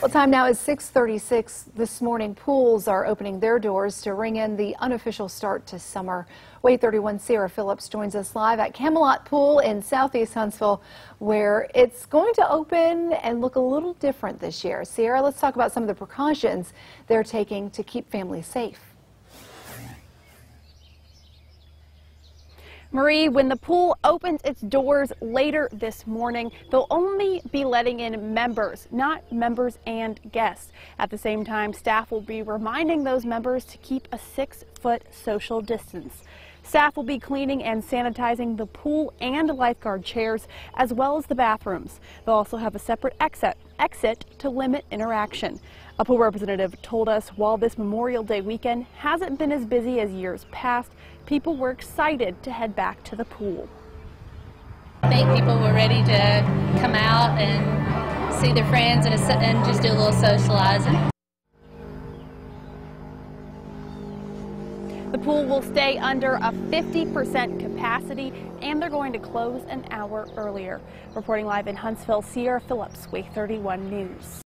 Well, time now is 6:36 this morning. Pools are opening their doors to ring in the unofficial start to summer. WAAY 31 Sierra Phillips joins us live at Camelot Pool in southeast Huntsville, where it's going to open and look a little different this year. Sierra, let's talk about some of the precautions they're taking to keep families safe. Marie, when the pool opens its doors later this morning, they'll only be letting in members, not members and guests. At the same time, staff will be reminding those members to keep a six foot social distance. Staff will be cleaning and sanitizing the pool and lifeguard chairs, as well as the bathrooms. They'll also have a separate exit, exit to limit interaction. A pool representative told us while this Memorial Day weekend hasn't been as busy as years past, people were excited to head back to the pool. I think people were ready to come out and see their friends and, and just do a little socializing. The pool will stay under a 50% capacity and they're going to close an hour earlier. Reporting live in Huntsville, Sierra Phillips, WAAY 31 News.